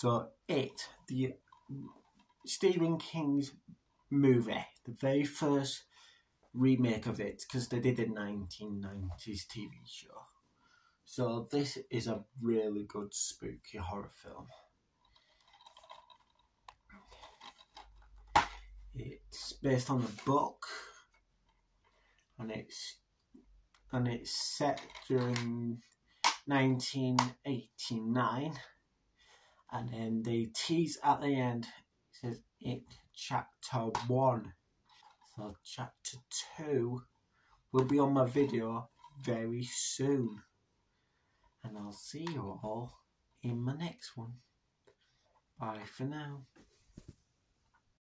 So it, the Stephen King's movie, the very first remake of it, because they did a 1990s TV show. So this is a really good spooky horror film. It's based on a book, and it's and it's set during 1989 and then they tease at the end. It says it chapter 1 so chapter 2 will be on my video very soon. And I'll see you all in my next one. Bye for now